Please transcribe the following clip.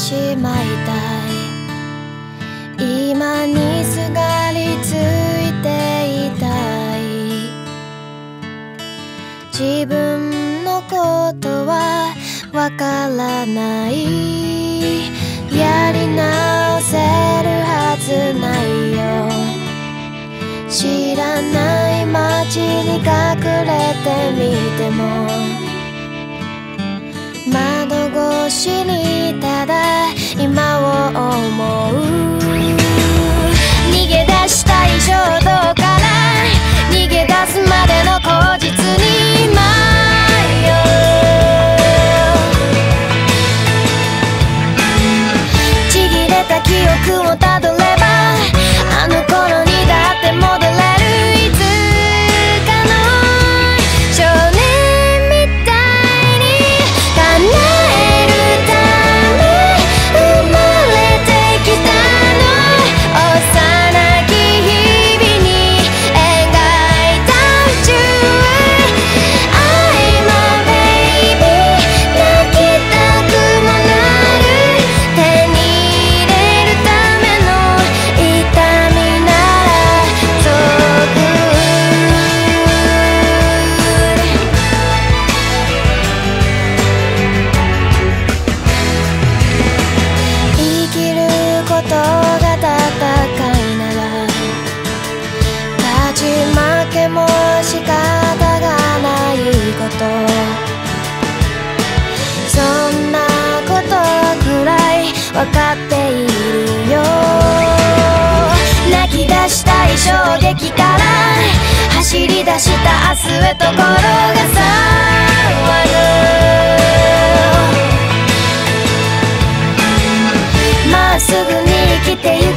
しまいたい。今にすがりついていたい。自分のことはわからない。やり直せるはずないよ。知らない街に隠れてみても。窓越しにただ今を思う逃げ出したい衝動から逃げ出すまでの口実に迷うちぎれた記憶をたどても仕方がないこと。そんなことくらいわかっているよ。泣き出したい衝撃から走り出した明日へと転がさまっすぐに生きてゆ